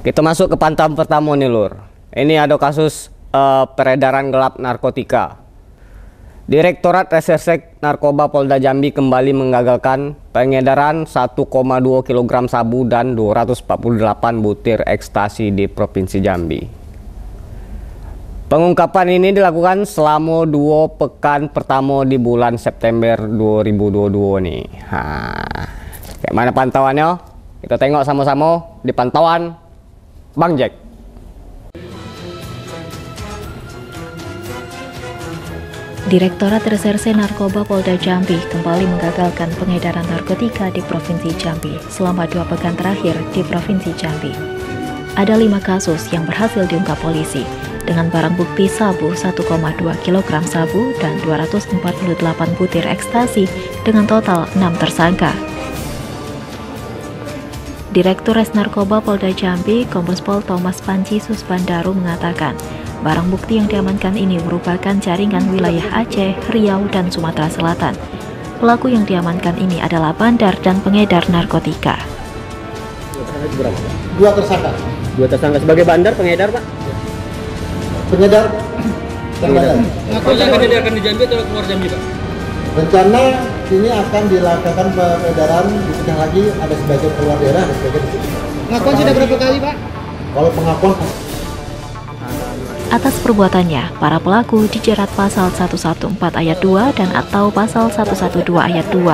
Kita masuk ke pantauan pertama nih lur. Ini ada kasus uh, peredaran gelap narkotika. Direktorat Reserse Narkoba Polda Jambi kembali menggagalkan pengedaran 1,2 kg sabu dan 248 butir ekstasi di Provinsi Jambi. Pengungkapan ini dilakukan selama dua pekan pertama di bulan September 2022 nih. Ha. Kayak mana pantauannya? Kita tengok sama-sama di pantauan Bang Jack. Direktorat Reserse Narkoba Polda Jambi kembali menggagalkan pengedaran narkotika di Provinsi Jambi selama dua pekan terakhir di Provinsi Jambi. Ada lima kasus yang berhasil diungkap polisi dengan barang bukti sabu 1,2 kg sabu dan 248 butir ekstasi dengan total 6 tersangka. Direktur Res Narkoba Polda Jambi, Kombes Pol Thomas Panci Susbandaru mengatakan, barang bukti yang diamankan ini merupakan jaringan wilayah Aceh, Riau, dan Sumatera Selatan. Pelaku yang diamankan ini adalah bandar dan pengedar narkotika. Dua tersangka. Dua tersangka sebagai bandar pengedar, Pak? Pengedar dan bandar. Ngapain akan akan di Jambi atau keluar Jambi, Pak? Rencana ini akan dilakukan peredaran dipecah lagi ada sebagian keluar daerah ada sebagian. Pengakuan sudah berapa kali, Pak? Kalau pengakuan Atas perbuatannya, para pelaku dijerat pasal 114 ayat 2 dan atau pasal 112 ayat 2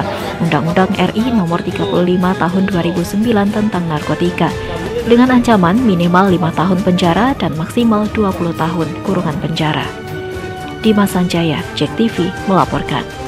Undang-Undang RI nomor 35 tahun 2009 tentang narkotika dengan ancaman minimal 5 tahun penjara dan maksimal 20 tahun kurungan penjara. Dimas Sanjaya, Jack TV melaporkan.